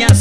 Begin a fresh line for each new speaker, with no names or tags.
minha